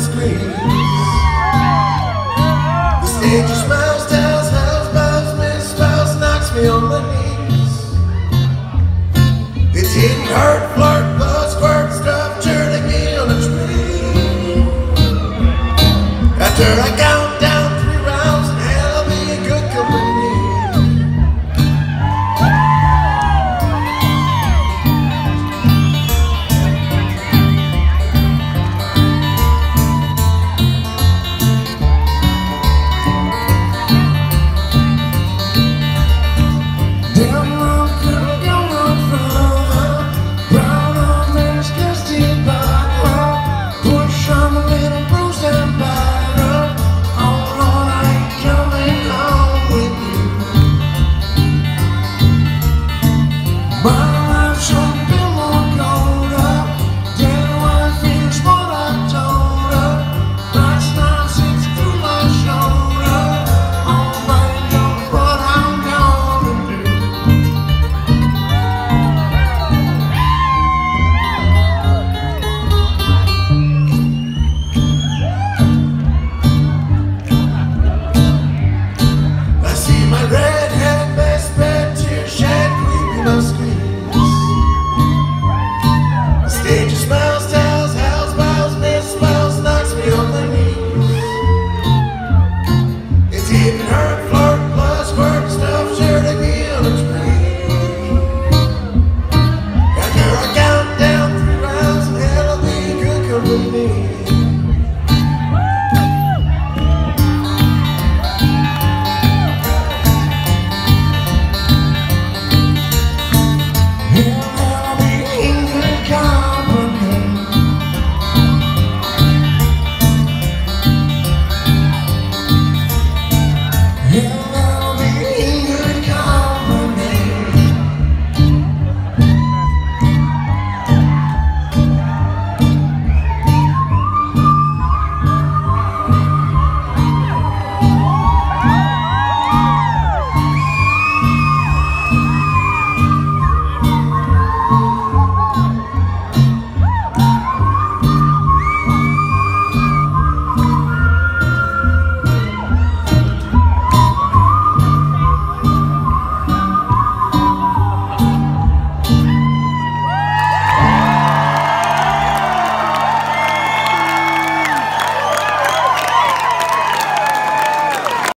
us grace. The stage is smiles, tells, howls, bows, misspells, knocks me on my knees. It didn't hurt,